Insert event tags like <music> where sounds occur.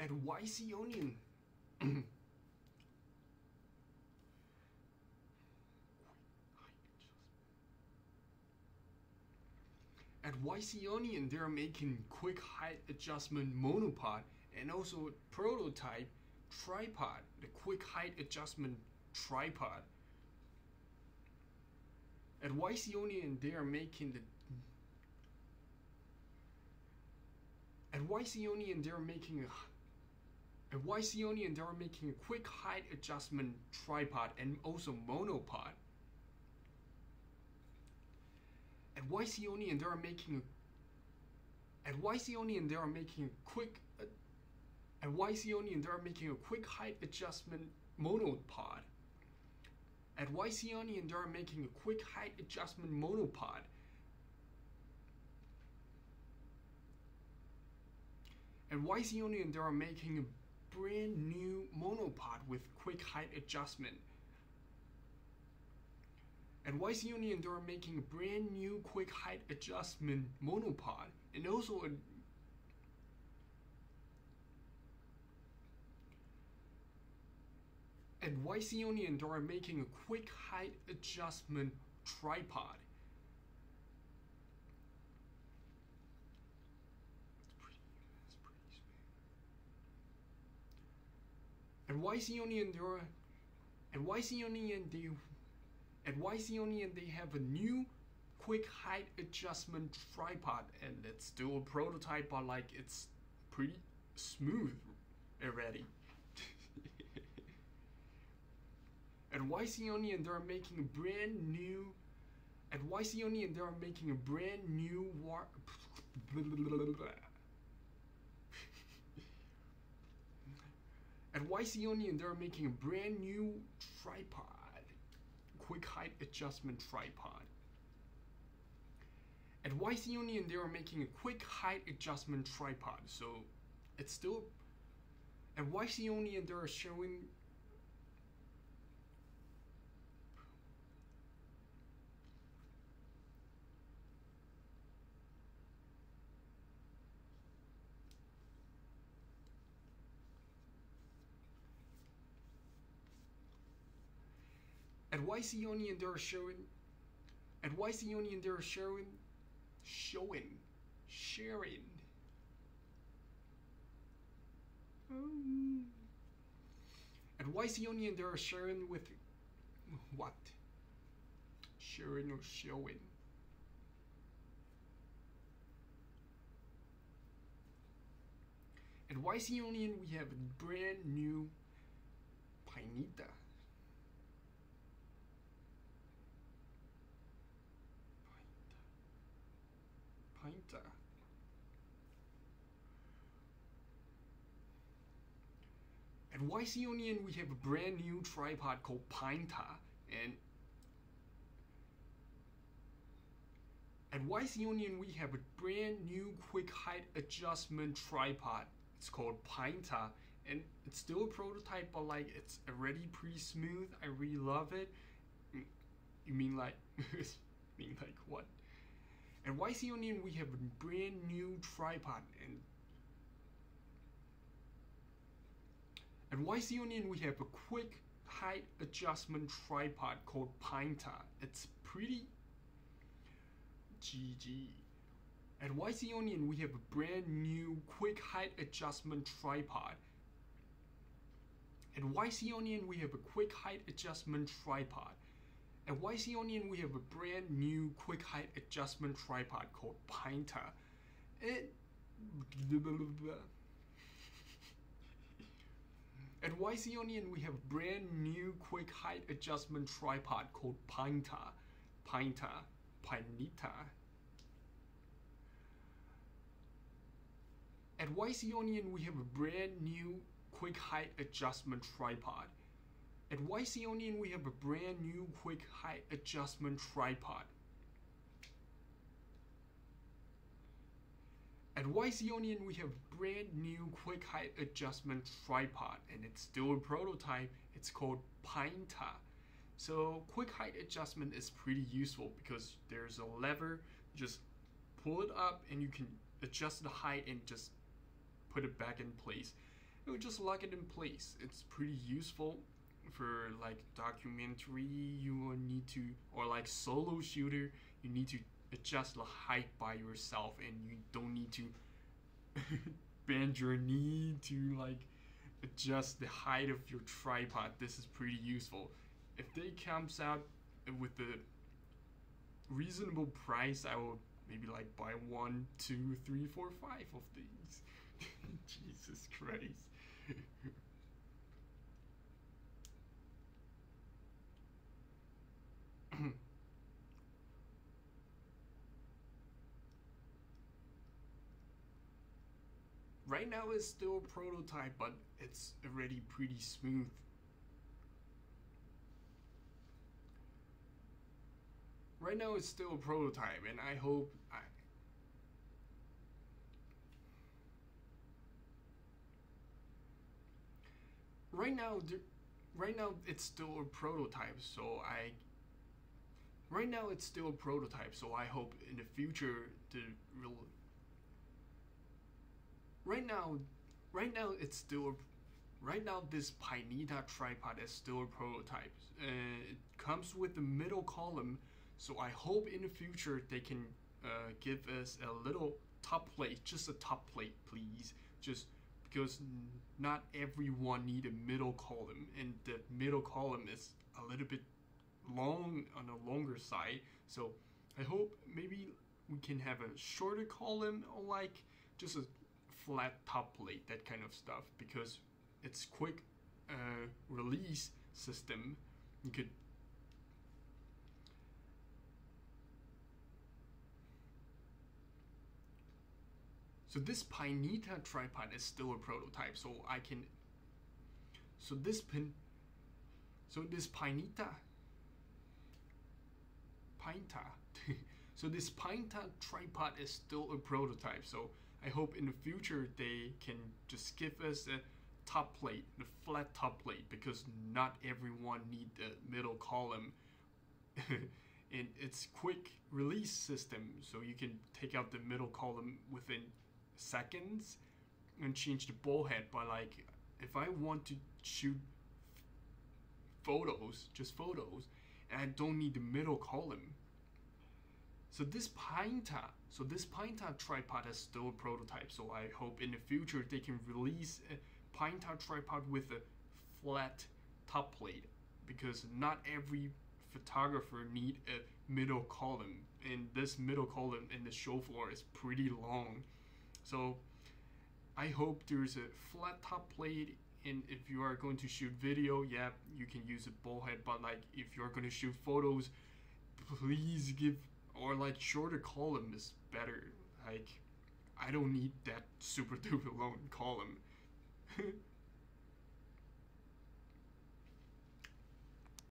At YC Onion. <coughs> At YC Onion, they're making quick height adjustment monopod and also prototype tripod, the quick height adjustment tripod. At YC Onion, they are making the at YC Onion, they're making a at YC Onion, they're making a quick height adjustment tripod and also monopod. At YC Onion, they are making a, at YC Onion, they are making a quick uh, at YC Onion, they are making a quick height adjustment monopod. At YC Onion, they are making a quick height adjustment monopod. At YC Onion, they are making a brand new monopod with quick height adjustment. At YC Onion, they are making a brand new quick height adjustment monopod and also a At YC Onion, they are making a quick height adjustment tripod. At YC Onion, they are at YC Onion, they at YC Onion, they have a new quick height adjustment tripod, and it's still a prototype, but like it's pretty smooth already. at YC Onion, they're making a brand new. At YC Onion, they are making a brand new war. <laughs> At YC Onion, they're making a brand new tripod quick height adjustment tripod. At YC Onion, they are making a quick height adjustment tripod, so it's still. At YC Onion, they are showing. At YC Onion, they're showing. At YC Onion, they're showing. Showing. Sharing. At YC Onion, they're sharing with. What? Sharing or showing? At YC Onion, we have a brand new Pinita. Pinta. At YC Onion, we have a brand new tripod called Pinta, and at YC Onion, we have a brand new quick height adjustment tripod. It's called Pinta, and it's still a prototype, but like it's already pretty smooth. I really love it. Mm, you mean like, <laughs> mean like what? At YC Onion, we have a brand new tripod, and at YC Onion, we have a quick height adjustment tripod called Pinta. It's pretty GG. At YC Onion, we have a brand new quick height adjustment tripod. At YC Onion, we have a quick height adjustment tripod. At YC Onion, we have a brand new quick height adjustment tripod called Pinta. It At YC Onion, we have brand new quick height adjustment tripod called Pinta. Pinta. Pinita. At YC Onion, we have a brand new quick height adjustment tripod. At YC Onion, we have a brand new quick height adjustment tripod. YC Onion, we have brand new quick height adjustment tripod, and it's still a prototype. It's called Pinta. So quick height adjustment is pretty useful because there's a lever, just pull it up and you can adjust the height and just put it back in place. it will just lock it in place. It's pretty useful for like documentary you need to or like solo shooter you need to adjust the height by yourself and you don't need to <laughs> bend your knee to like adjust the height of your tripod. This is pretty useful. If they comes out with the reasonable price i will maybe like buy one two three four five of these. <laughs> Jesus christ <clears throat> right now it's still a prototype, but it's already pretty smooth. Right now it's still a prototype, and I hope I, right now right now it's still a prototype so i right now it's still a prototype so i hope in the future the real right now right now it's still right now this Pineta tripod is still a prototype. Uh, it comes with the middle column so I hope in the future they can uh, give us a little top plate just a top plate please. Just because not everyone need a middle column and the middle column is a little bit long on the longer side. So I hope maybe we can have a shorter column or like just a flat top plate that kind of stuff because it's quick uh, release system you could So this Pineta tripod is still a prototype, so I can. So this pin. So this Pineta. Pinta. <laughs> so this Pinta tripod is still a prototype, so I hope in the future they can just give us a top plate, the flat top plate, because not everyone need the middle column. <laughs> and it's quick release system, so you can take out the middle column within seconds and change the ball head but like if I want to shoot photos just photos and I don't need the middle column so this Pinta so this Pinta tripod is still a prototype. So I hope in the future they can release a Pinta tripod with a flat top plate because not every photographer need a middle column and this middle column in the show floor is pretty long. So I hope there's a flat top plate and if you are going to shoot video, yeah, you can use a ball head, but like if you're going to shoot photos, please give or like shorter column is better. Like I don't need that super <laughs> duper long column. <laughs>